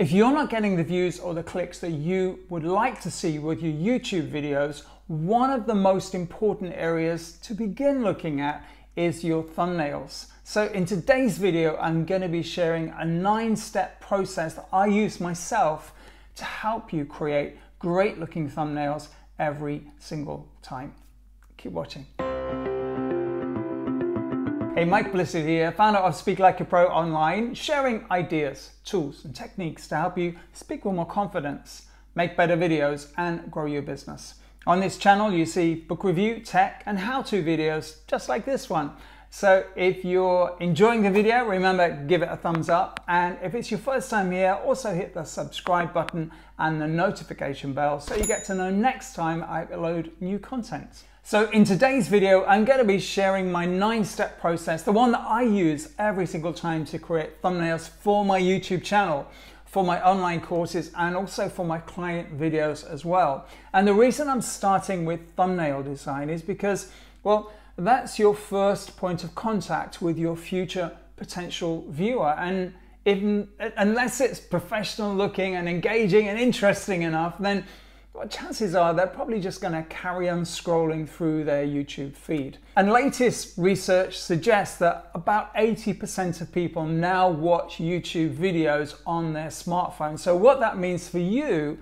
If you're not getting the views or the clicks that you would like to see with your YouTube videos, one of the most important areas to begin looking at is your thumbnails. So in today's video, I'm gonna be sharing a nine step process that I use myself to help you create great looking thumbnails every single time. Keep watching. Hey, Mike Blissett here, founder of Speak Like a Pro Online, sharing ideas, tools, and techniques to help you speak with more confidence, make better videos, and grow your business. On this channel, you see book review, tech, and how-to videos just like this one. So if you're enjoying the video, remember, give it a thumbs up. And if it's your first time here, also hit the subscribe button and the notification bell so you get to know next time I upload new content. So in today's video, I'm going to be sharing my nine step process, the one that I use every single time to create thumbnails for my YouTube channel, for my online courses, and also for my client videos as well. And the reason I'm starting with thumbnail design is because, well, that's your first point of contact with your future potential viewer. And if, unless it's professional looking and engaging and interesting enough, then well, chances are they're probably just going to carry on scrolling through their YouTube feed. And latest research suggests that about 80% of people now watch YouTube videos on their smartphone. So, what that means for you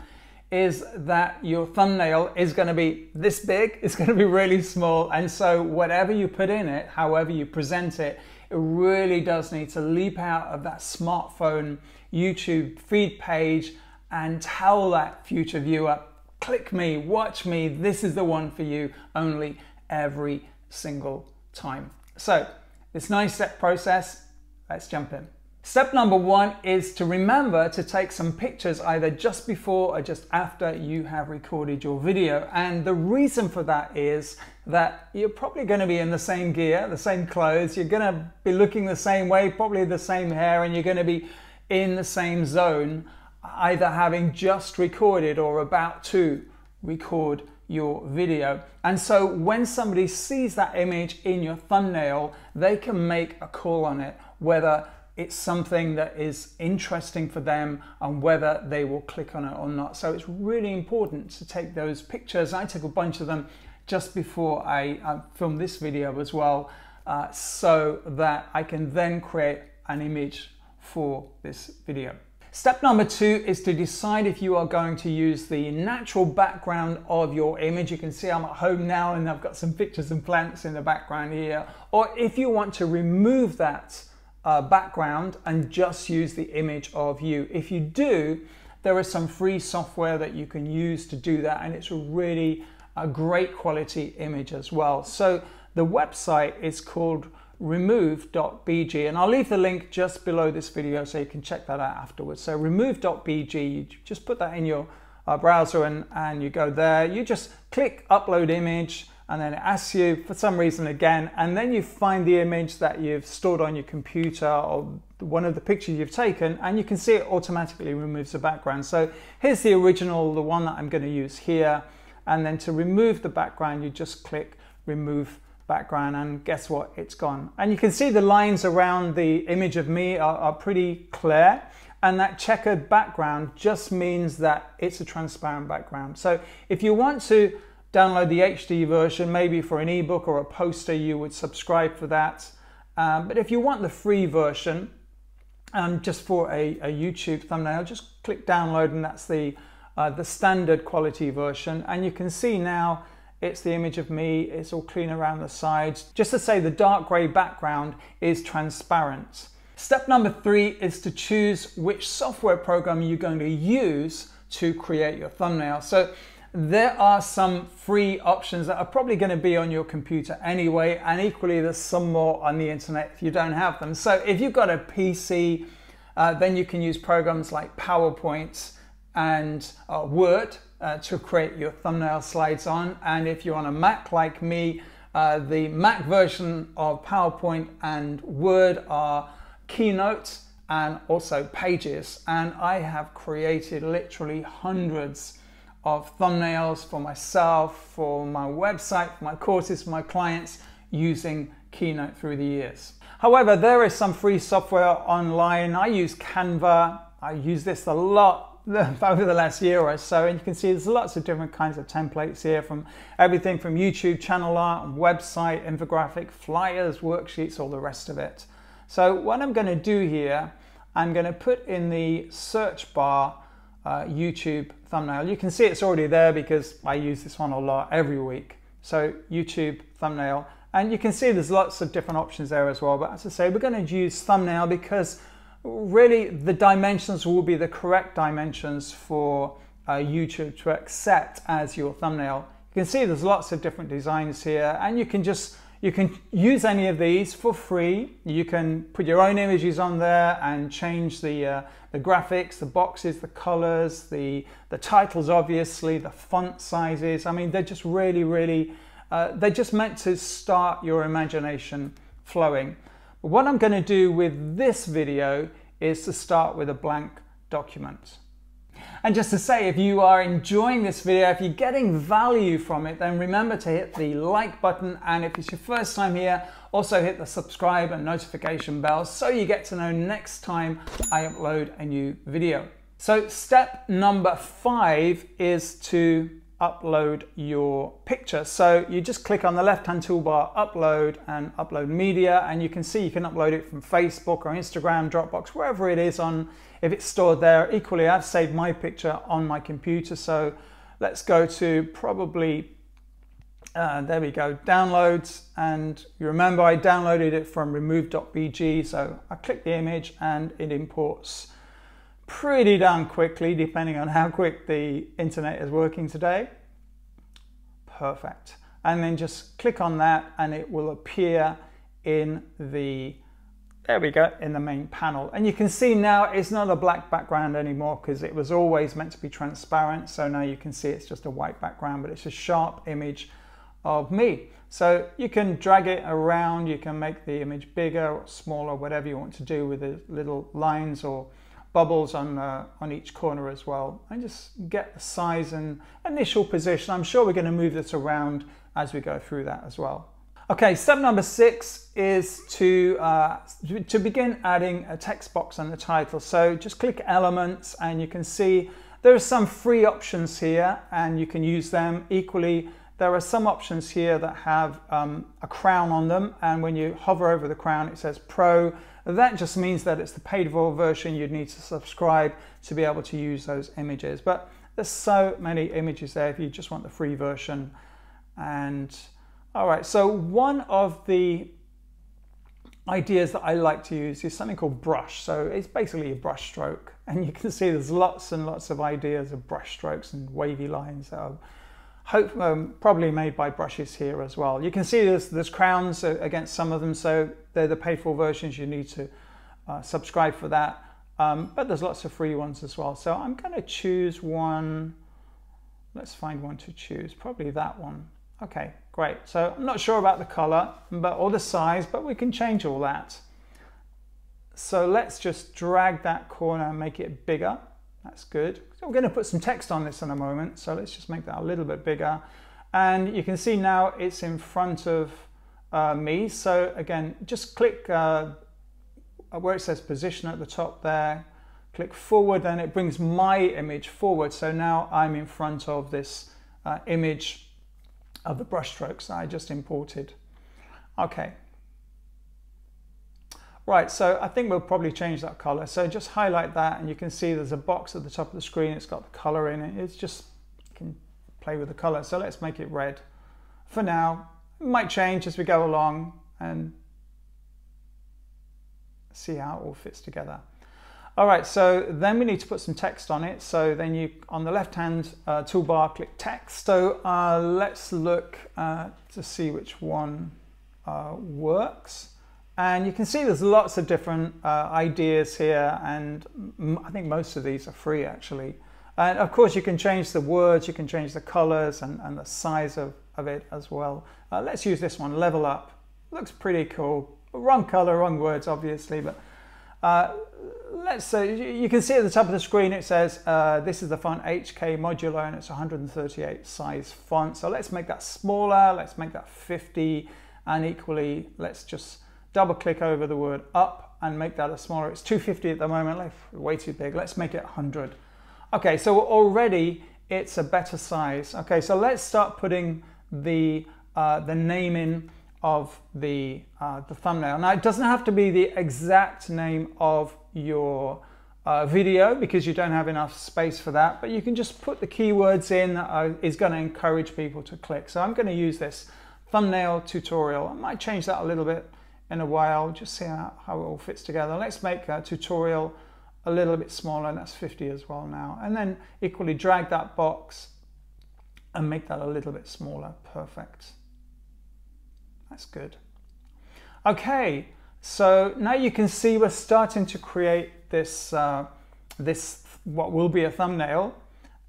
is that your thumbnail is going to be this big, it's going to be really small, and so whatever you put in it, however you present it, it really does need to leap out of that smartphone YouTube feed page and tell that future viewer click me, watch me, this is the one for you only every single time. So, this nine step process, let's jump in. Step number one is to remember to take some pictures either just before or just after you have recorded your video. And the reason for that is that you're probably going to be in the same gear, the same clothes, you're going to be looking the same way, probably the same hair, and you're going to be in the same zone either having just recorded or about to record your video. And so when somebody sees that image in your thumbnail, they can make a call on it, whether it's something that is interesting for them and whether they will click on it or not. So it's really important to take those pictures. I took a bunch of them just before I uh, filmed this video as well, uh, so that I can then create an image for this video. Step number two is to decide if you are going to use the natural background of your image. You can see I'm at home now and I've got some pictures and plants in the background here. Or if you want to remove that uh, background and just use the image of you. If you do, there is some free software that you can use to do that and it's a really a great quality image as well. So the website is called remove.bg and I'll leave the link just below this video so you can check that out afterwards. So remove.bg, just put that in your uh, browser and, and you go there. You just click upload image and then it asks you for some reason again and then you find the image that you've stored on your computer or one of the pictures you've taken and you can see it automatically removes the background. So here's the original, the one that I'm going to use here and then to remove the background you just click remove background and guess what? It's gone. And you can see the lines around the image of me are, are, pretty clear and that checkered background just means that it's a transparent background. So if you want to download the HD version maybe for an ebook or a poster you would subscribe for that. Um, but if you want the free version um, just for a, a YouTube thumbnail just click download and that's the uh, the standard quality version. And you can see now it's the image of me, it's all clean around the sides. Just to say the dark gray background is transparent. Step number three is to choose which software program you're going to use to create your thumbnail. So there are some free options that are probably going to be on your computer anyway, and equally there's some more on the internet if you don't have them. So if you've got a PC, uh, then you can use programs like PowerPoint and uh, Word uh, to create your thumbnail slides on. And if you're on a Mac like me, uh, the Mac version of PowerPoint and Word are Keynote and also Pages. And I have created literally hundreds of thumbnails for myself, for my website, for my courses, for my clients using Keynote through the years. However, there is some free software online. I use Canva I use this a lot over the last year or so, and you can see there's lots of different kinds of templates here from everything from YouTube channel art, website, infographic, flyers, worksheets, all the rest of it. So what I'm going to do here, I'm going to put in the search bar uh, YouTube thumbnail. You can see it's already there because I use this one a lot every week. So YouTube thumbnail. And you can see there's lots of different options there as well. But as I say, we're going to use thumbnail because really the dimensions will be the correct dimensions for uh, YouTube to accept as your thumbnail. You can see there's lots of different designs here and you can just you can use any of these for free. You can put your own images on there and change the, uh, the graphics, the boxes, the colors, the, the titles, obviously, the font sizes. I mean, they're just really, really, uh, they're just meant to start your imagination flowing. What I'm going to do with this video is to start with a blank document. And just to say, if you are enjoying this video, if you're getting value from it, then remember to hit the like button. And if it's your first time here, also hit the subscribe and notification bell so you get to know next time I upload a new video. So step number five is to upload your picture. So you just click on the left-hand toolbar, upload and upload media, and you can see you can upload it from Facebook or Instagram, Dropbox, wherever it is on if it's stored there. Equally, I've saved my picture on my computer. So let's go to probably, uh, there we go, downloads. And you remember I downloaded it from remove.bg. So I click the image and it imports pretty damn quickly, depending on how quick the internet is working today. Perfect. And then just click on that and it will appear in the there we go, in the main panel. And you can see now it's not a black background anymore because it was always meant to be transparent. So now you can see it's just a white background, but it's a sharp image of me. So you can drag it around, you can make the image bigger or smaller, whatever you want to do with the little lines or bubbles on, uh, on each corner as well. And just get the size and initial position. I'm sure we're gonna move this around as we go through that as well. Okay, step number six is to, uh, to begin adding a text box on the title. So just click elements and you can see there are some free options here and you can use them. Equally, there are some options here that have um, a crown on them and when you hover over the crown it says Pro. That just means that it's the paid for version you'd need to subscribe to be able to use those images. But there's so many images there if you just want the free version and all right, so one of the ideas that I like to use is something called brush. So it's basically a brush stroke. And you can see there's lots and lots of ideas of brush strokes and wavy lines that are hope, um, probably made by brushes here as well. You can see there's, there's crowns against some of them. So they're the paid for versions. You need to uh, subscribe for that. Um, but there's lots of free ones as well. So I'm going to choose one. Let's find one to choose. Probably that one. Okay, great. So I'm not sure about the color but or the size, but we can change all that. So let's just drag that corner and make it bigger. That's good. So we're going to put some text on this in a moment. So let's just make that a little bit bigger. And you can see now it's in front of uh, me. So again, just click uh, where it says position at the top there. Click forward and it brings my image forward. So now I'm in front of this uh, image of the brushstrokes I just imported. Okay. Right, so I think we'll probably change that color. So just highlight that and you can see there's a box at the top of the screen. It's got the color in it. It's just, you can play with the color. So let's make it red. For now, it might change as we go along and see how it all fits together. All right, so then we need to put some text on it. So then you, on the left-hand uh, toolbar, click text. So uh, let's look uh, to see which one uh, works. And you can see there's lots of different uh, ideas here, and I think most of these are free actually. And of course, you can change the words, you can change the colors and, and the size of, of it as well. Uh, let's use this one, level up. Looks pretty cool. Wrong color, wrong words, obviously, but uh, let's say you can see at the top of the screen it says uh, this is the font HK Modular and it's 138 size font. So let's make that smaller, let's make that 50 and equally let's just double click over the word up and make that a smaller. It's 250 at the moment, way too big. Let's make it 100. Okay, so already it's a better size. Okay, so let's start putting the, uh, the name in of the, uh, the thumbnail. Now it doesn't have to be the exact name of your uh, video because you don't have enough space for that, but you can just put the keywords in that is going to encourage people to click. So I'm going to use this thumbnail tutorial. I might change that a little bit in a while, just see how, it all fits together. Let's make a tutorial a little bit smaller, and that's 50 as well now. And then equally drag that box and make that a little bit smaller. Perfect. That's good. Okay, so now you can see we're starting to create this, uh, this what will be a thumbnail.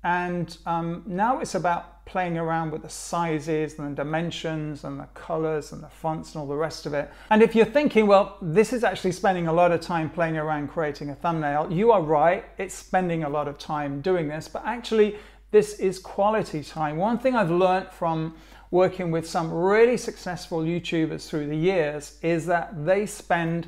And um, now it's about playing around with the sizes and the dimensions and the colors and the fonts and all the rest of it. And if you're thinking, well, this is actually spending a lot of time playing around creating a thumbnail, you are right. It's spending a lot of time doing this, but actually this is quality time. One thing I've learned from working with some really successful YouTubers through the years is that they spend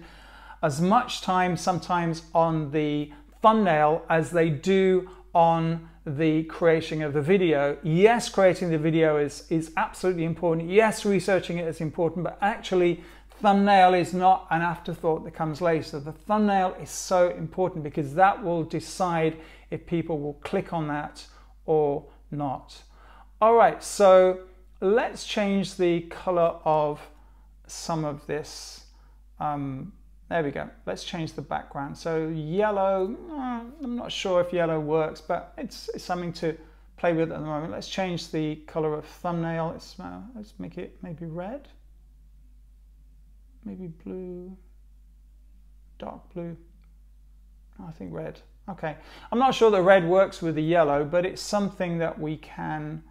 as much time sometimes on the thumbnail as they do on the creation of the video. Yes, creating the video is, is absolutely important. Yes, researching it is important, but actually thumbnail is not an afterthought that comes later. The thumbnail is so important because that will decide if people will click on that or not. All right, so let's change the color of some of this. Um, there we go. Let's change the background. So yellow, uh, I'm not sure if yellow works, but it's, it's, something to play with at the moment. Let's change the color of thumbnail. Let's, uh, let's make it maybe red, maybe blue, dark blue. I think red. Okay, I'm not sure that red works with the yellow, but it's something that we can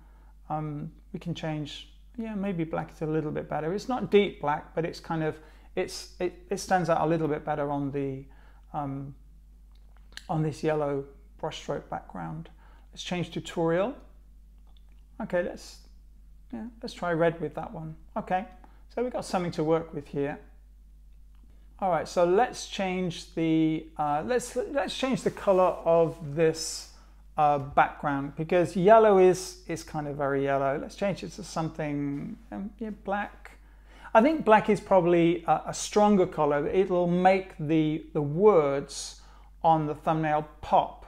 um, we can change. Yeah, maybe black is a little bit better. It's not deep black, but it's kind of it's it, it stands out a little bit better on the um, on this yellow brushstroke background. Let's change tutorial. Okay, let's yeah, let's try red with that one. Okay, so we've got something to work with here. All right, so let's change the uh, let's let's change the color of this uh, background because yellow is is kind of very yellow. Let's change it to something um, yeah, black. I think black is probably a, a stronger color. It'll make the the words on the thumbnail pop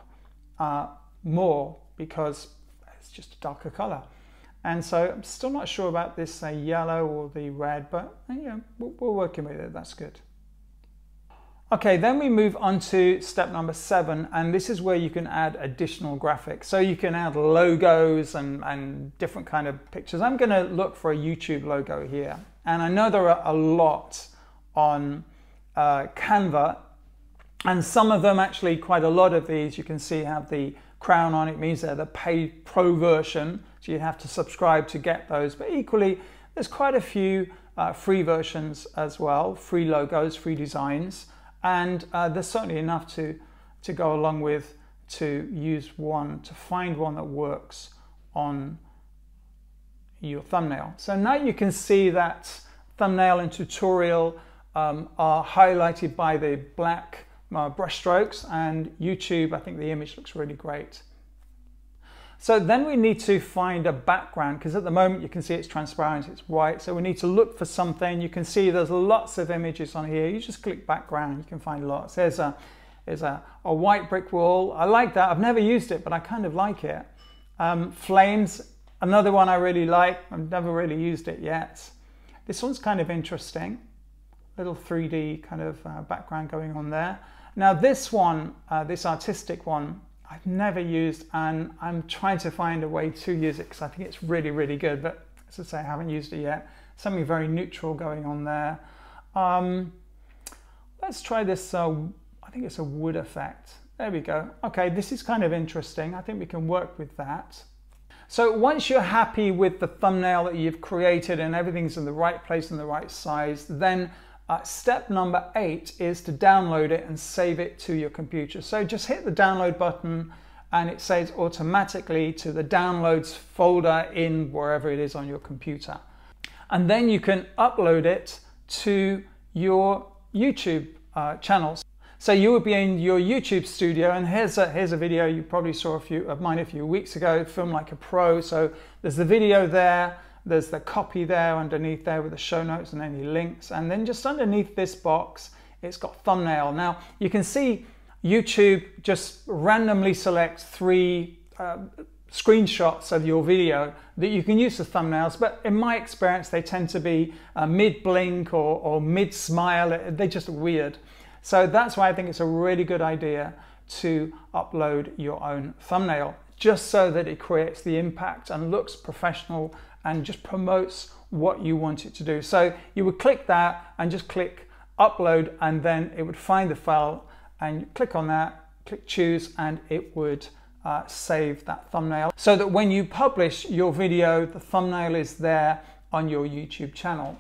uh, more because it's just a darker color. And so I'm still not sure about this uh, yellow or the red, but yeah, we're, we're working with it. That's good. Okay, then we move on to step number seven, and this is where you can add additional graphics. So you can add logos and, and different kind of pictures. I'm gonna look for a YouTube logo here. And I know there are a lot on uh, Canva, and some of them actually, quite a lot of these, you can see have the crown on it, means they're the paid pro version, so you have to subscribe to get those. But equally, there's quite a few uh, free versions as well, free logos, free designs and uh, there's certainly enough to, to go along with to use one, to find one that works on your thumbnail. So now you can see that thumbnail and tutorial um, are highlighted by the black uh, brush strokes and YouTube, I think the image looks really great. So then we need to find a background because at the moment you can see it's transparent, it's white. So we need to look for something. You can see there's lots of images on here. You just click background, you can find lots. There's a, there's a, a white brick wall. I like that. I've never used it, but I kind of like it. Um, flames, another one I really like. I've never really used it yet. This one's kind of interesting. Little 3D kind of uh, background going on there. Now this one, uh, this artistic one, I've never used and I'm trying to find a way to use it because I think it's really, really good. But as I say, I haven't used it yet. Something very neutral going on there. Um, let's try this, uh, I think it's a wood effect. There we go. Okay, this is kind of interesting. I think we can work with that. So once you're happy with the thumbnail that you've created and everything's in the right place and the right size, then uh, step number eight is to download it and save it to your computer. So just hit the download button and it saves automatically to the downloads folder in wherever it is on your computer. And then you can upload it to your YouTube uh, channels. So you would be in your YouTube studio, and here's a, here's a video you probably saw a few of mine a few weeks ago, filmed like a pro. So there's the video there, there's the copy there underneath there with the show notes and any links, and then just underneath this box, it's got thumbnail. Now you can see YouTube just randomly selects three uh, screenshots of your video that you can use for thumbnails, but in my experience, they tend to be uh, mid blink or, or mid smile. They're just weird. So that's why I think it's a really good idea to upload your own thumbnail just so that it creates the impact and looks professional and just promotes what you want it to do. So you would click that and just click upload and then it would find the file and click on that, click choose and it would uh, save that thumbnail so that when you publish your video, the thumbnail is there on your YouTube channel.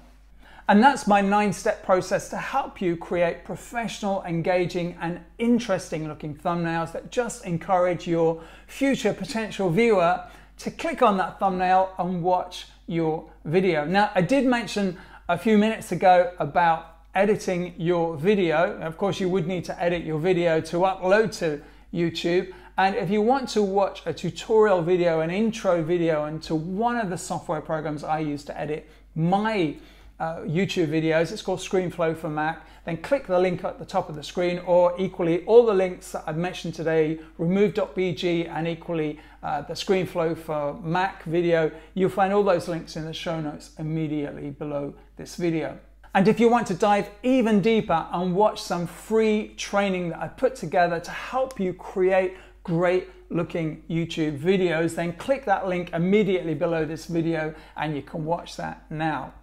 And that's my nine step process to help you create professional, engaging, and interesting looking thumbnails that just encourage your future potential viewer to click on that thumbnail and watch your video. Now, I did mention a few minutes ago about editing your video. Of course, you would need to edit your video to upload to YouTube. And if you want to watch a tutorial video, an intro video into one of the software programs I use to edit my uh, YouTube videos. It's called ScreenFlow for Mac. Then click the link at the top of the screen, or equally all the links that I've mentioned today, remove.bg, and equally uh, the ScreenFlow for Mac video. You'll find all those links in the show notes immediately below this video. And if you want to dive even deeper and watch some free training that I put together to help you create great looking YouTube videos, then click that link immediately below this video and you can watch that now.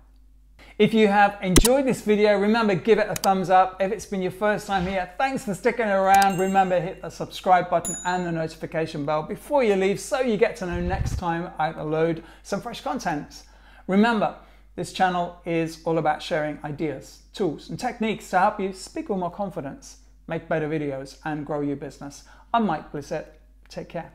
If you have enjoyed this video, remember give it a thumbs up. If it's been your first time here, thanks for sticking around. Remember hit the subscribe button and the notification bell before you leave so you get to know next time I upload some fresh content. Remember, this channel is all about sharing ideas, tools and techniques to help you speak with more confidence, make better videos and grow your business. I'm Mike Blissett. Take care.